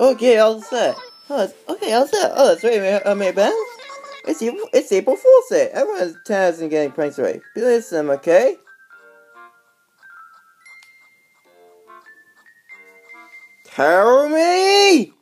Okay, all set. Oh, okay, all set. Oh, that's right, uh, May Ben. It's April, it's April Fool's Day. Everyone's tennis and getting pranks away. Be listen, okay? Tell me!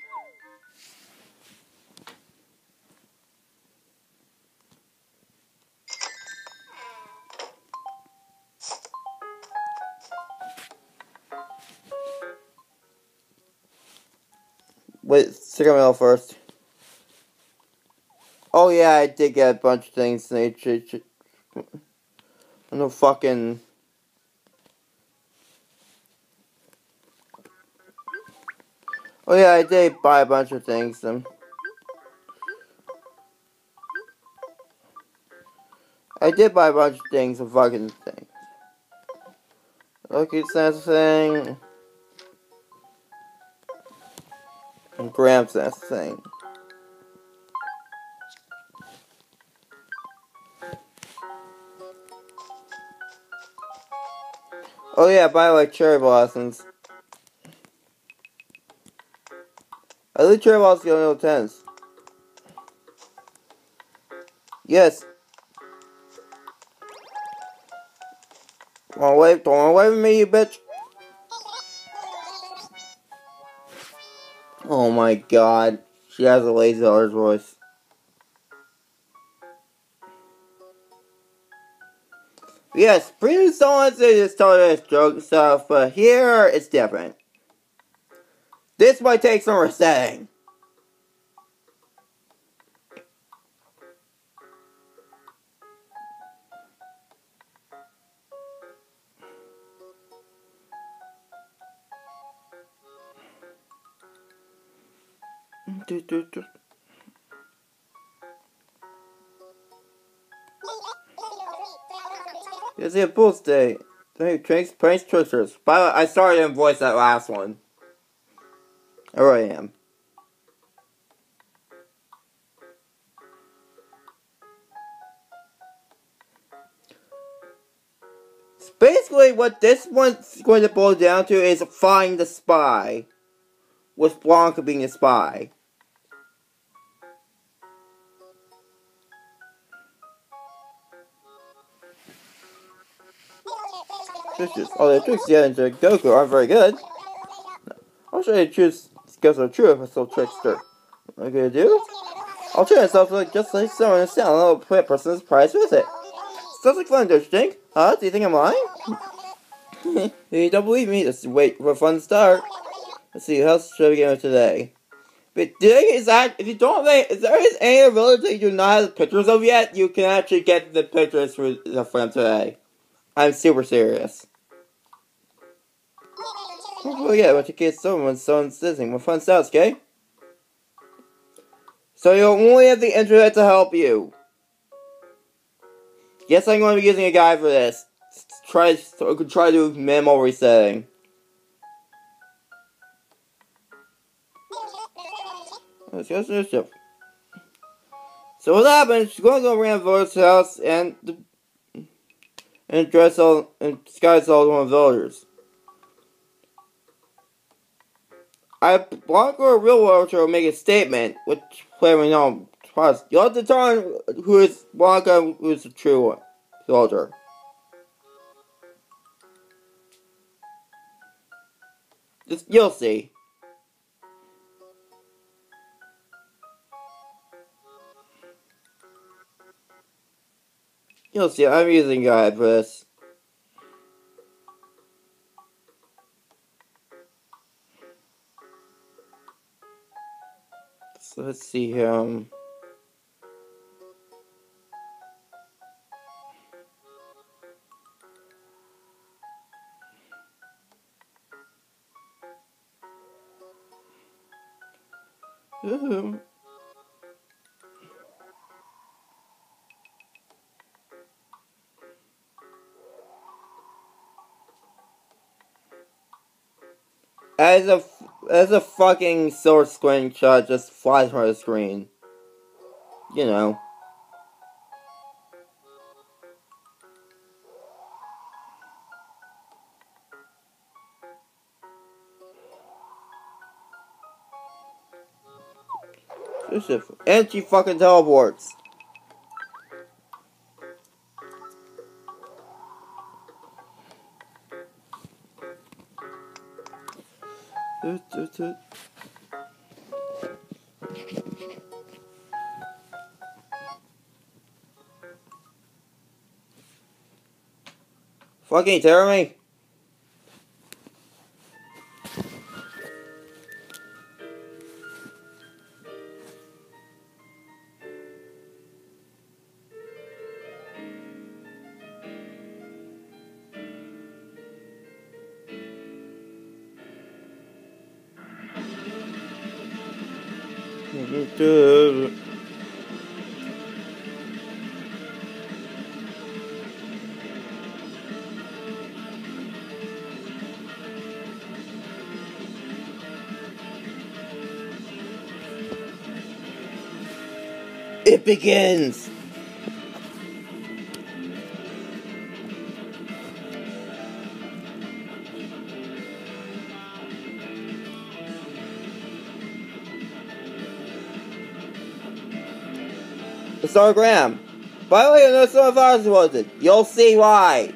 Wait, mail first. Oh yeah, I did get a bunch of things. No fucking. Oh yeah, I did buy a bunch of things. Um, I did buy a bunch of things, a fucking things. Okay, that's thing. And Gramps that thing. Oh yeah, buy like cherry blossoms. I think cherry blossoms get no tens. Yes. Don't wave, don't wave at me, you bitch. Oh my god. She has a lazy Zelda's voice. Yes, previous songs they just told us joke stuff, but here it's different. This might take some resetting. It's a Bulls Day. Thank Pranks, Pranks Tricksters. By the way, I started to voice that last one. I am. Basically, what this one's going to boil down to is find the spy. With Blanca being a spy. Tricksters. Oh, the tricks yeah, in Tengoku aren't very good. I'll show you the truth skills are true if I'm still trickster. What am I gonna do? I'll train myself like just like so and sound I'll put a person's prize with it. Sounds like fun, don't you think? Huh? Do you think I'm lying? you don't believe me? Let's wait for a fun start. Let's see, how should we get today? But the thing is that if you don't make, if there is any village that you do not have pictures of yet, you can actually get the pictures for, for them today. I'm super serious. Oh yeah, what you get someone someone's listening. What fun stuff, okay? So you only have the internet to help you. Guess I'm going to be using a guide for this. Try, try to do minimal resetting. Let's go. So what happens? She's going to go around Voter's house and and dress all and disguise all one the villagers. I want for a real world to make a statement, which we know trust. You'll have to determine who is Blanca who is the true soldier. Just you'll see. You'll see, I'm using guide for this. So let's see um Ooh. As a as a fucking source screenshot just flies from the screen. You know. This. And she fucking teleports. Fucking tell me. It begins! The Graham. By the way, I know some of ours wasn't. You'll see why.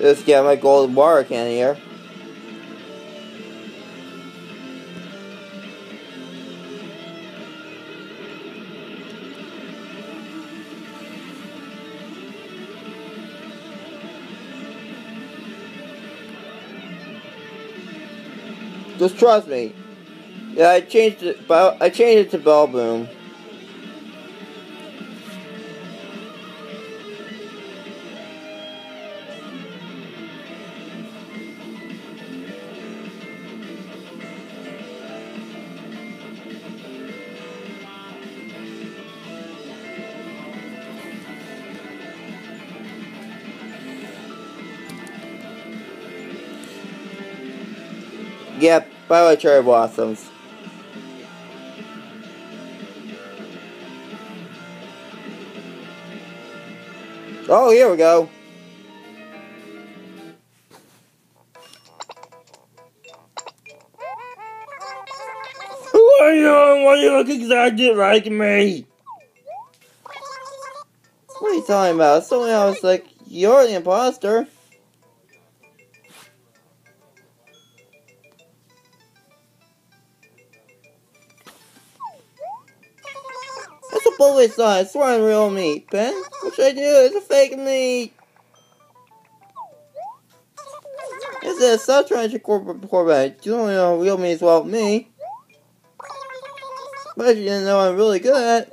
Let's get my golden water can here. Just trust me. Yeah, I changed it. I changed it to Bell Boom. Yep, by the cherry blossoms. Oh, here we go. Why you, why you look exactly like me? What are you talking about? Someone else like, you're the imposter. Bullet sign. It's not real meat, Ben. What should I do? It's a fake meat. Is it stop trying to corporate You don't know real meat as well me. But you didn't know I'm really good at.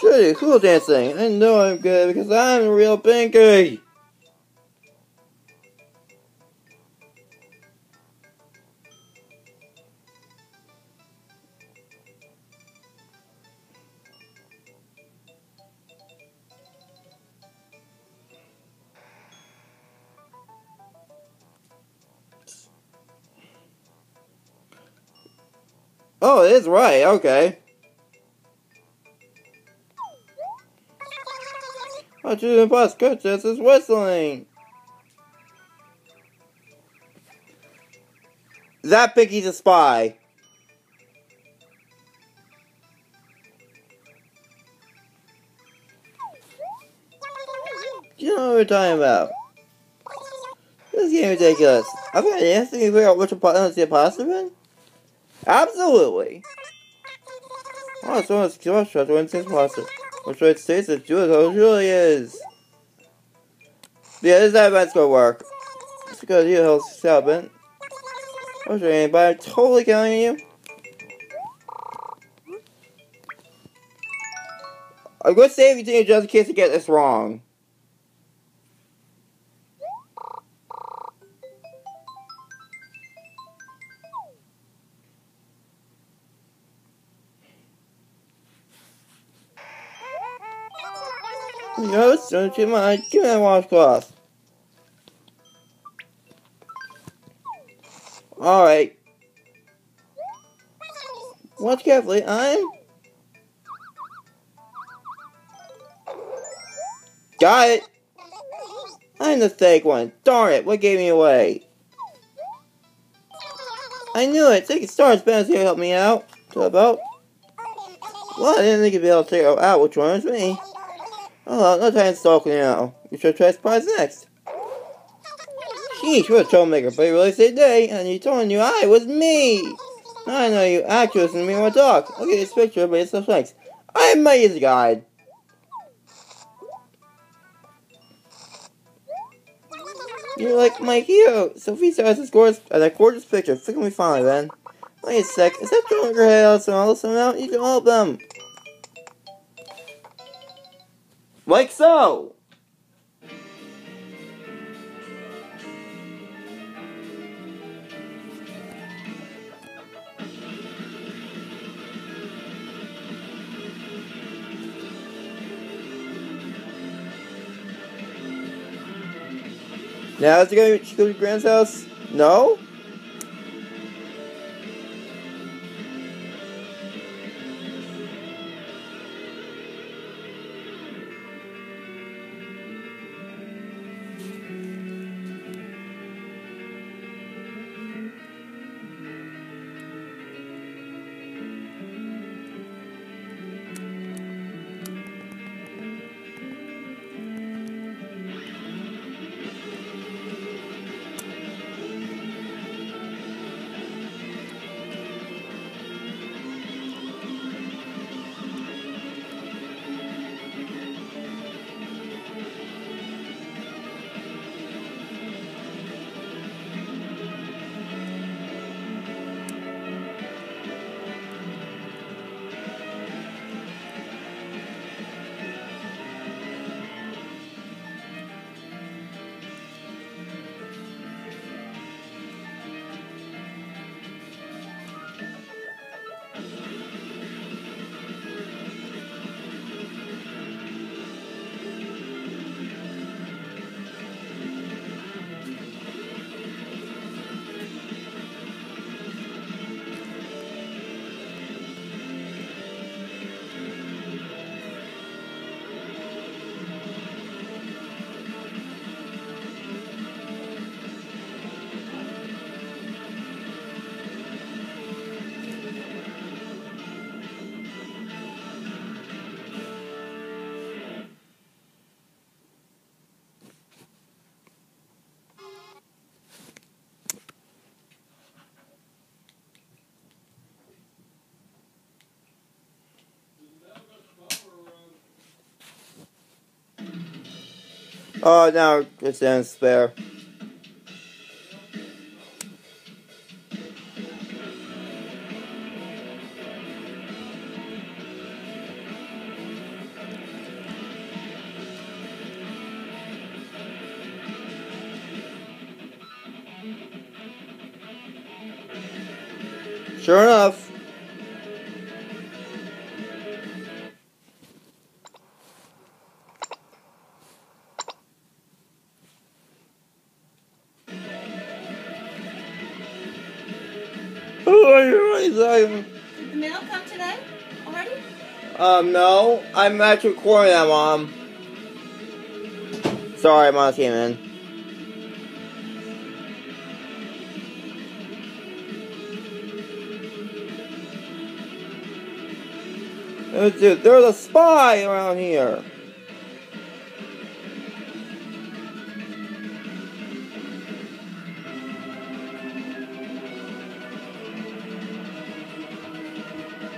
Sure, cool dancing. I know I'm good because I'm a real Pinky. Oh, it is right, okay. What you doing past coaches is whistling. That Piggy's a spy. You know what we're talking about. This game is ridiculous. I've got anything to figure out which part is the imposter in? Absolutely. Oh, so much shot when it's possible. Which way it stays as good as it really is. Yeah, this that's gonna work. It's good idea, how it's. I'm sure anybody, totally killing you. I'm gonna save you just in case I get this wrong. No, don't you mind? Give me that washcloth. Alright. Watch carefully. I'm... Got it! I'm the fake one. Darn it, what gave me away? I knew it. Take Star's been here to help me out. To about. Well, I didn't think you'd be able to figure out which one was me. Oh, well, no time stalking now. You should try surprise next. Sheesh, what a troublemaker, but you really say day, and you told you I was me. Now I know you actress and me want to talk. I'll get this picture, but it's no thanks. I'm my easy guide. You're like my hero. Sophie has this gorgeous, uh, that gorgeous picture. Think me finally, then. Wait a sec. Is that head out? So I'll listen out. You can help them. Like so. Now is it gonna go to Grand's house? No? Oh, now it's in spare. Sure enough. Um, no. I'm actually recording that, Mom. Sorry, Mom came in. Dude, there's a spy around here.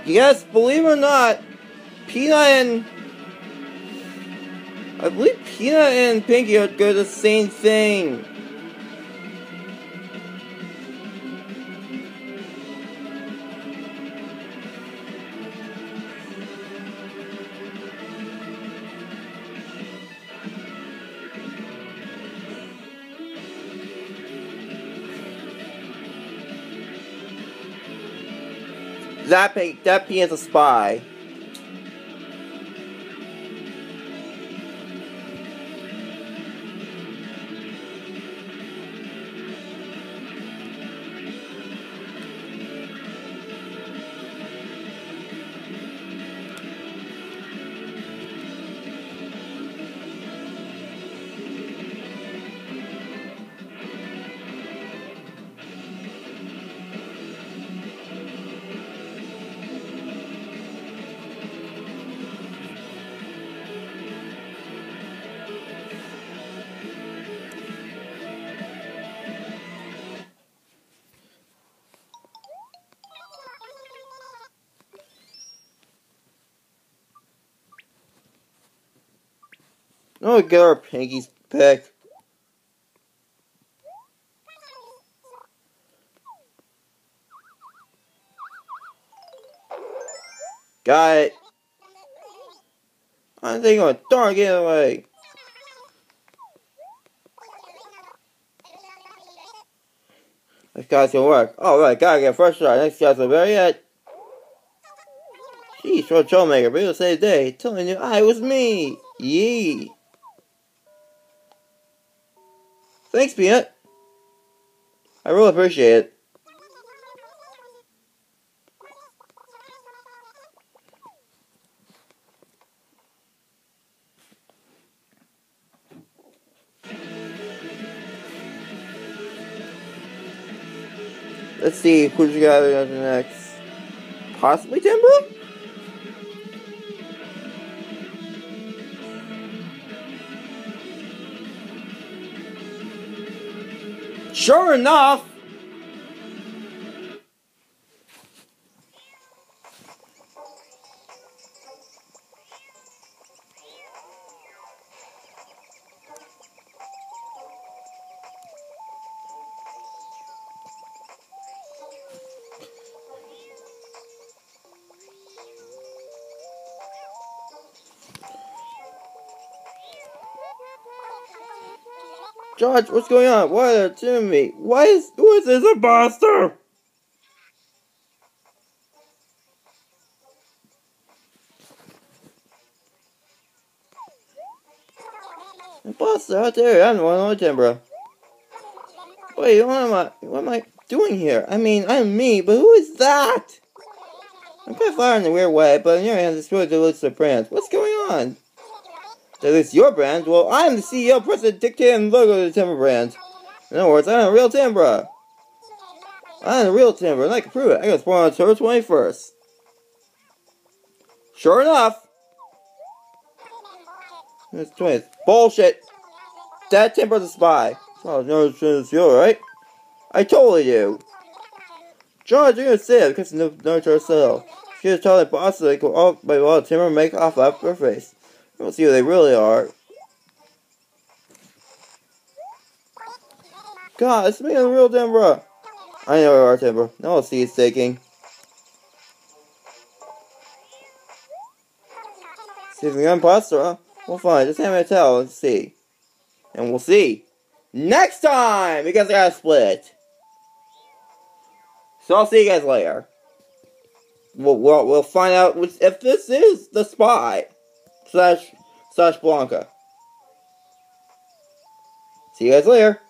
Yes, believe it or not, Peanut and I believe Peanut and Pinky are go the same thing. That that P is a spy. Oh, get our Pinky's back. Got it. I think I'm darn get away. This guy's gonna work. Alright, gotta get first shot. Next guy's a very yet. Sheesh, what troublemaker, but the day. Telling you I was me. Yee. Thanks, Peanut. I really appreciate it. Let's see who's got next. Possibly Timbra? Sure enough! George, what's going on? Why me? Why is who is this imposter? Imposter out there, I'm the one on Timbra. Wait, what am I what am I doing here? I mean I'm me, but who is that? I'm kind of far in a weird way, but on your hand it's really delicious of brands. What's going on? That is your brand? Well, I'm the CEO, president, dictator, and logo of the Timbra brand. In other words, I'm a real Timbra. I'm a real Timbra, and I can prove it. I got born on October 21st. Sure enough. It's 20th. Bullshit. That Timbra's a spy. Oh, no, it's you, right? I totally do. George, you're gonna say it because no, no, no, so. She was telling boss like all by all Timbra make off up her face. We'll see who they really are. God, it's me and the real Denver. I know are, Timbra. Now let's see it's taking. See if can imposter, huh? We'll find. Just have me tell. Let's see. And we'll see. Next time! Because I gotta split. So I'll see you guys later. We'll, we'll, we'll find out which, if this is the spy slash slash Blanca. See you guys later.